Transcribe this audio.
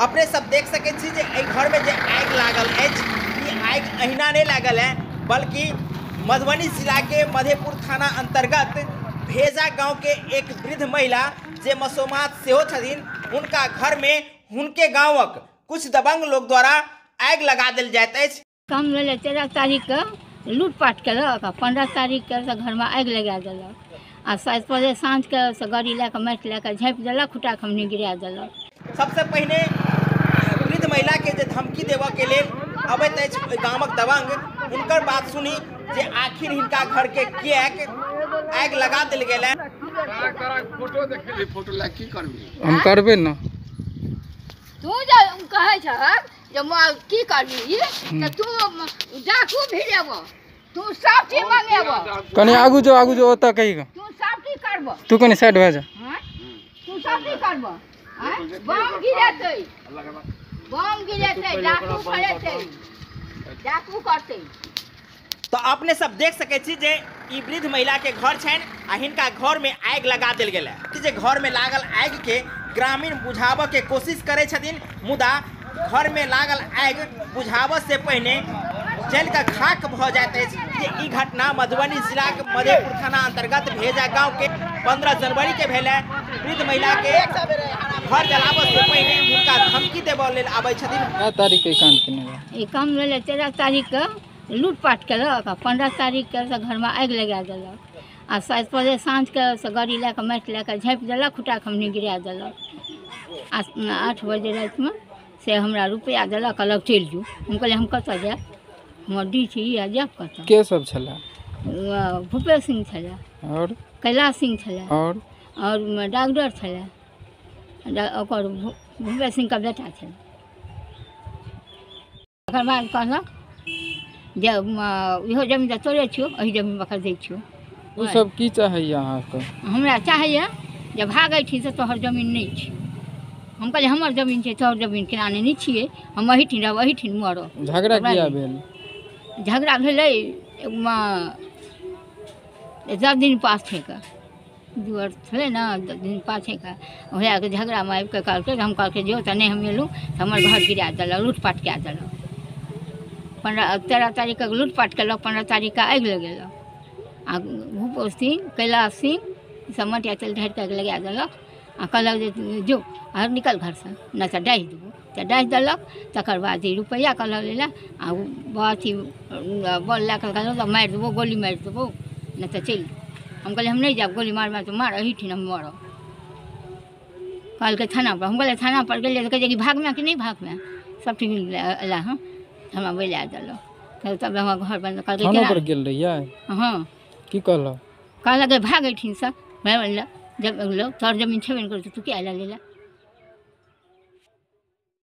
अपने सब देख सके घर में आगि लागल ई आगि अहिना नहि लागल है, बल्कि मधुबनी जिला के मधेपुर थाना अंतर्गत भेजा गाँव के एक वृद्ध महिला जे मसोमात छथिन, हुनका घर में हुनके गांवक कुछ दबंग लोग द्वारा आगि लगा देल अछि। कम भेलै तेरह तारीखके लूटपाट केलक आ पंद्रह तारीखके से घरमे आगि लगा देलक। आ सात बजे साँझके से गाड़ी लए कऽ माटि लए झाँपि देलक, खुटा खमनी गिरा देलक। सबसे पहिने वृद्ध महिला के जे धमकी देबऽ के लेल अबैत अछि गामक दबंग हुनकर बात सुनी जे आखिर हिनका घर के किएक आगि लगा देल गेल है। फ़ोटो देखे फ़ोटो ला की करबी? हम करबे न। तू जे कहै छहक जे म- की करबही तऽ तू डाकू भिड़ेबो तू सब चीज़ मंगेबो कनी आगू जो आगू जो ओतऽ कही ग तू सब चीज़ करबो तू कनी साइड भए जा हाँ? तू सब चीज़ करबो हाँ? बम गिरेतै। बम गिरेतै डाकू करेतै डाकू करतै। तो अपने सब देख सकै छी जे ई वृद्ध महिला के घर छनि आ हिनका घर में आग लगा देल गेल है। जे घर में लागल आग के ग्रामीण बुझाव के कोशिश करे मुदा घर में लागल आग बुझाबऽ से पहिने जल के खाक भऽ जाइत अछि जे ई घटना मधुबनी जिलाक मधेपुर थाना अंतर्गत भेजा गाँव के 15 जनवरी के भेल। वृद्ध महिला के घर जलाबऽ से पहिने हुनका धमकी देबऽ लेल आबै छथिन। क्या तारीख के कांड केने ई काम भेलै तेरह तारीखके लूटपाट केलक आ पंद्रह तारीखके से घरमे आगि लगा देलक। आ सात बजे साँझके से गाड़ी लए कऽ माटि लए कऽ झाँपि देलक खुटा खमनी गिरा देलक। आ आठ बजे रातिमे से हमरा रुपैआ देलक कहलक चलि जो। हम कहलिए हम कतऽ जायब? डी छी कतऽ के सब छलै? भूपेश सिंह छलै। और? कैलाश सिंह छलै। और? और डॉक्टर छलै। ओकर भूपेश सिंहके बेटा छलै। ओकर बाद कहलक जे इहो ज़मीन तऽ तोड़े छियौ एहि ज़मीन पर दै छियौ। सब की अहाँके? हमरा चाहैए जे भागै छी से तोहर ज़मीन नहि छै। हम कहलिए हमर ज़मीन छै तोहर ज़मीन किराने नहि छियै। हम एहिठिन रहब एहिठिन मरब। झगड़ा किया। भेल? झगड़ा भेलै दस दिन पास थे के दू वर्ष छलै ने, दस दिन पास छै के ओहए के झगड़ामे आबि कऽ कहलकै, हम कहलकै जो तऽ नहि हम एलहुँ, तऽ हमर घर गिरा देलक, लूटपाट कए देलक। पंद्रह तेरह तारीखके लूटपाट केलक तारीख तारीखके आगि लगे आ भूपेश सिंह, कैलाश सिंह ईसब मटिया तेल ढारि कऽ लगा देलक। आ कहलक जो आ निकल घरसँ, नहि तऽ डाहि देबौ। तऽ डाहि देलक तकर बाद ई रुपैआ कहलक लै लए आ ओ अथी बॉल लए कऽ कहलक तऽ मारि देबौ गोली मारि देबौ नहि तऽ चलि हम कहलिए हम नहि जायब गोली मार मार तऽ मार एहिठिन हम मरब। कहलकै थानापर हम कहलिए थानापर गेलिए तऽ कहै कि भागमे कि नहि भागमे? सब ठीक अयला हँ हमरा बैला देलक। तब हमर घर बंद कहलकै थाना पर गेल रहियै? हाँ। की कहलक? कहलक भाग एठिन से भाग जब लोग तोहर ज़मीन छेबे नहि करै तू किया लए लेला